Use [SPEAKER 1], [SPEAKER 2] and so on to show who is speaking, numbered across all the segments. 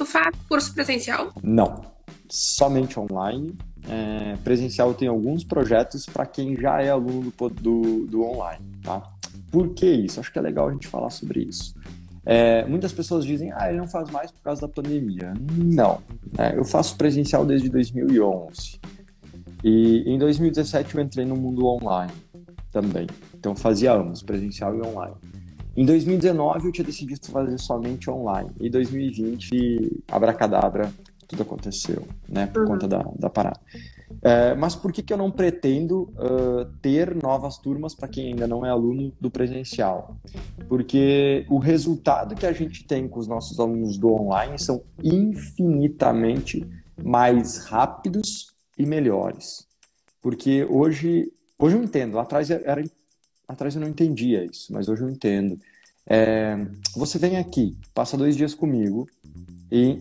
[SPEAKER 1] Tu faz curso presencial?
[SPEAKER 2] Não, somente online. É, presencial tem alguns projetos para quem já é aluno do, do, do, online, tá? Por que isso? Acho que é legal a gente falar sobre isso. É, muitas pessoas dizem, ah, ele não faz mais por causa da pandemia. Não, né? eu faço presencial desde 2011. E em 2017 eu entrei no mundo online também. Então fazia anos, presencial e online. Em 2019 eu tinha decidido fazer somente online. E em 2020, abracadabra, tudo aconteceu, né? Por uhum. conta da, da parada. É, mas por que, que eu não pretendo uh, ter novas turmas para quem ainda não é aluno do presencial? Porque o resultado que a gente tem com os nossos alunos do online são infinitamente mais rápidos e melhores. Porque hoje, hoje eu entendo, lá atrás era atrás eu não entendia isso, mas hoje eu entendo. É, você vem aqui, passa dois dias comigo e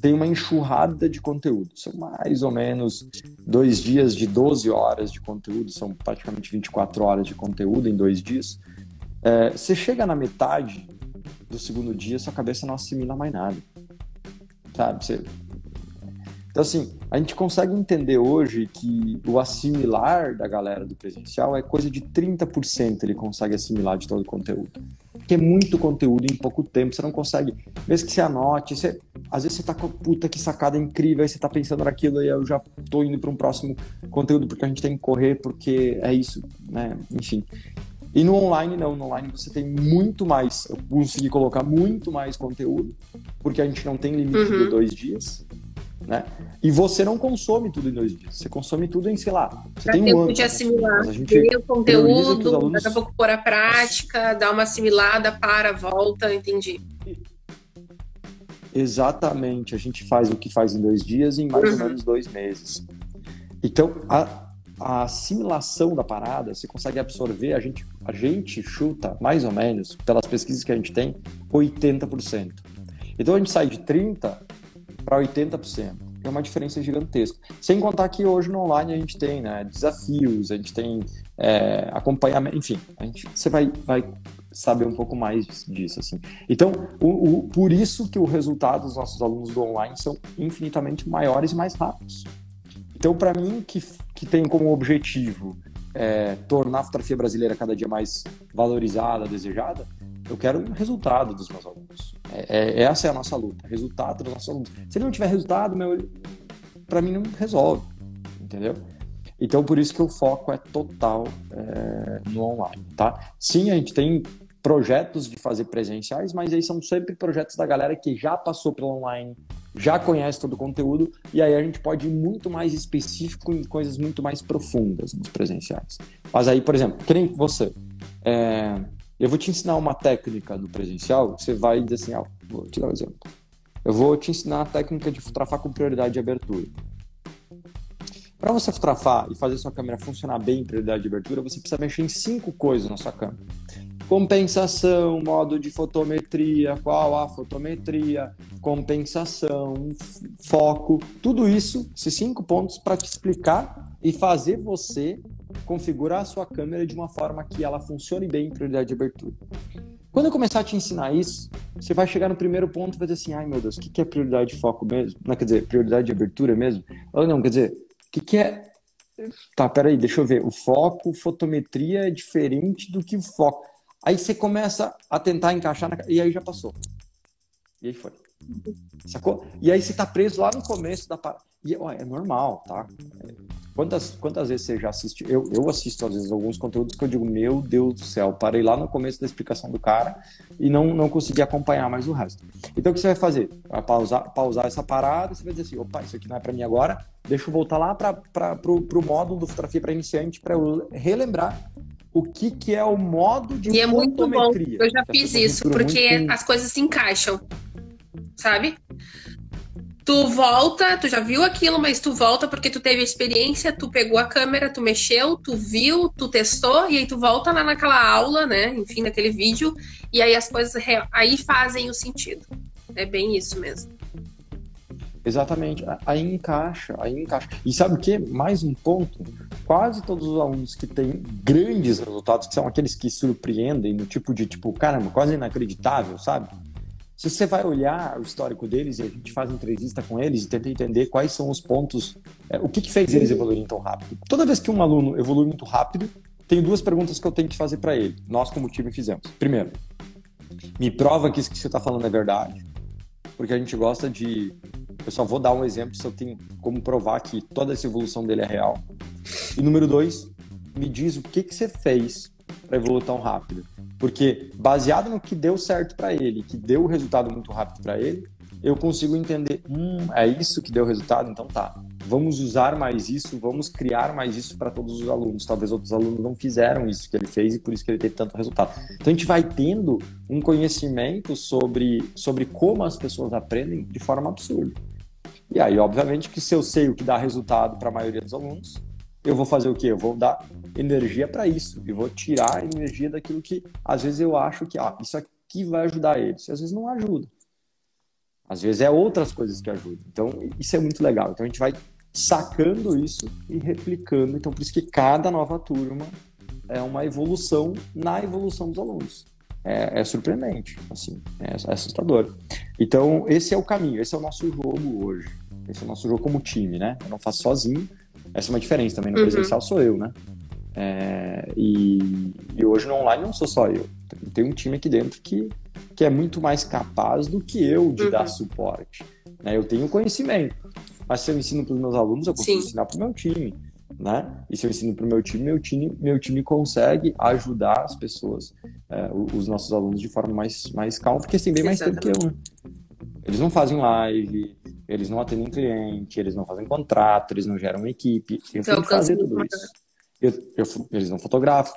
[SPEAKER 2] tem uma enxurrada de conteúdo. São mais ou menos dois dias de 12 horas de conteúdo, são praticamente 24 horas de conteúdo em dois dias. É, você chega na metade do segundo dia, sua cabeça não assimila mais nada. Sabe? Você... Então, assim, a gente consegue entender hoje que o assimilar da galera do presencial é coisa de 30% ele consegue assimilar de todo o conteúdo. Porque é muito conteúdo em pouco tempo, você não consegue, mesmo que você anote, você às vezes você tá com puta que sacada incrível, aí você tá pensando naquilo e eu já tô indo para um próximo conteúdo porque a gente tem que correr, porque é isso, né? Enfim. E no online não, no online você tem muito mais, eu consegui colocar muito mais conteúdo, porque a gente não tem limite uhum. de dois dias. Né? E você não consome tudo em dois dias. Você consome tudo em, sei lá, você
[SPEAKER 1] Dá
[SPEAKER 2] tem
[SPEAKER 1] tempo
[SPEAKER 2] um ano.
[SPEAKER 1] de assimilar, ver o conteúdo, alunos... daqui a pouco pôr a prática, dar uma assimilada, para, volta, entendi.
[SPEAKER 2] Exatamente, a gente faz o que faz em dois dias em mais uhum. ou menos dois meses. Então, a, a assimilação da parada, você consegue absorver, a gente, a gente chuta, mais ou menos, pelas pesquisas que a gente tem, 80%. Então a gente sai de 30% para 80%. É uma diferença gigantesca. Sem contar que hoje no online a gente tem né, desafios, a gente tem é, acompanhamento, enfim, a gente, você vai, vai saber um pouco mais disso, assim. Então, o, o, por isso que o resultado dos nossos alunos do online são infinitamente maiores e mais rápidos. Então, para mim, que, que tem como objetivo é, tornar a fotografia brasileira cada dia mais valorizada, desejada, eu quero o resultado dos meus alunos. É, é, essa é a nossa luta, resultado dos nossos alunos. Se ele não tiver resultado, meu, para mim não resolve, entendeu? Então, por isso que o foco é total é, no online, tá? Sim, a gente tem projetos de fazer presenciais, mas aí são sempre projetos da galera que já passou pelo online, já conhece todo o conteúdo, e aí a gente pode ir muito mais específico em coisas muito mais profundas nos presenciais. Mas aí, por exemplo, que você. É, eu vou te ensinar uma técnica do presencial, você vai dizer assim, ah, vou te dar um exemplo. Eu vou te ensinar a técnica de fotografar com prioridade de abertura. Para você fotografar e fazer sua câmera funcionar bem em prioridade de abertura, você precisa mexer em cinco coisas na sua câmera compensação, modo de fotometria, qual a fotometria, compensação, foco, tudo isso, esses cinco pontos para te explicar e fazer você configurar a sua câmera de uma forma que ela funcione bem em prioridade de abertura. Quando eu começar a te ensinar isso, você vai chegar no primeiro ponto e vai dizer assim, ai meu Deus, o que é prioridade de foco mesmo? Não, quer dizer, prioridade de abertura mesmo? Ou não, quer dizer, o que é... Tá, peraí, deixa eu ver. O foco, fotometria é diferente do que o foco. Aí você começa a tentar encaixar na... e aí já passou. E aí foi. Sacou? E aí você tá preso lá no começo da e ó, é normal, tá? Quantas, quantas vezes você já assistiu? Eu, eu assisto às vezes alguns conteúdos que eu digo, meu Deus do céu, parei lá no começo da explicação do cara e não, não consegui acompanhar mais o resto. Então o que você vai fazer? Vai pausar, pausar essa parada, você vai dizer assim, opa, isso aqui não é para mim agora, deixa eu voltar lá para pro, pro módulo do fotografia para iniciante para eu relembrar o que, que é o modo de
[SPEAKER 1] e é muito bom. Eu já fiz isso, porque muito... as coisas se encaixam, sabe? Tu volta, tu já viu aquilo, mas tu volta porque tu teve experiência, tu pegou a câmera, tu mexeu, tu viu, tu testou, e aí tu volta lá naquela aula, né? Enfim, naquele vídeo, e aí as coisas aí fazem o sentido. É bem isso mesmo.
[SPEAKER 2] Exatamente. Aí encaixa, aí encaixa. E sabe o que? Mais um ponto. Quase todos os alunos que têm grandes resultados, que são aqueles que surpreendem, no tipo de, tipo, caramba, quase inacreditável, sabe? Se você vai olhar o histórico deles e a gente faz entrevista com eles e tenta entender quais são os pontos, é, o que, que fez eles evoluírem tão rápido. Toda vez que um aluno evolui muito rápido, tem duas perguntas que eu tenho que fazer para ele. Nós, como time, fizemos. Primeiro, me prova que isso que você está falando é verdade, porque a gente gosta de. Eu só vou dar um exemplo se eu tenho como provar que toda essa evolução dele é real. E número dois, me diz o que, que você fez para evoluir tão rápido. Porque baseado no que deu certo para ele, que deu o resultado muito rápido para ele, eu consigo entender, hum, é isso que deu resultado, então tá. Vamos usar mais isso, vamos criar mais isso para todos os alunos. Talvez outros alunos não fizeram isso que ele fez e por isso que ele teve tanto resultado. Então a gente vai tendo um conhecimento sobre, sobre como as pessoas aprendem de forma absurda. E aí, obviamente, que se eu sei o que dá resultado para a maioria dos alunos, eu vou fazer o quê? Eu vou dar energia para isso e vou tirar energia daquilo que às vezes eu acho que ah, isso aqui vai ajudar eles, e às vezes não ajuda. Às vezes é outras coisas que ajudam. Então, isso é muito legal. Então, a gente vai sacando isso e replicando. Então, por isso que cada nova turma é uma evolução na evolução dos alunos. É, é surpreendente, assim, é, é assustador. Então, esse é o caminho, esse é o nosso jogo hoje. Esse é o nosso jogo como time, né? Eu não faço sozinho, essa é uma diferença também. No uhum. presencial sou eu, né? É, e, e, hoje no online não sou só eu. Tem um time aqui dentro que, que é muito mais capaz do que eu de uhum. dar suporte. Né? Eu tenho conhecimento, mas se eu ensino para os meus alunos, eu consigo Sim. ensinar para o meu time. Né? E se eu ensino para o meu time, meu time, meu time consegue ajudar as pessoas, é, os nossos alunos, de forma mais, mais calma, porque eles têm bem mais tempo que eu. Né? Eles não fazem live, eles não atendem cliente, eles não fazem contrato, eles não geram equipe. Eu então, tenho que fazer tudo isso. Eu, eu, eles não fotografam,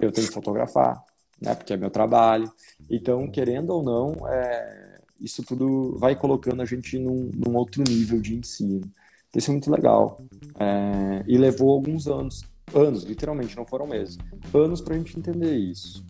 [SPEAKER 2] eu tenho que fotografar, né? Porque é meu trabalho. Então, querendo ou não, é, isso tudo vai colocando a gente num, num outro nível de ensino. Isso é muito legal. É, e levou alguns anos, anos, literalmente, não foram meses, anos para a gente entender isso.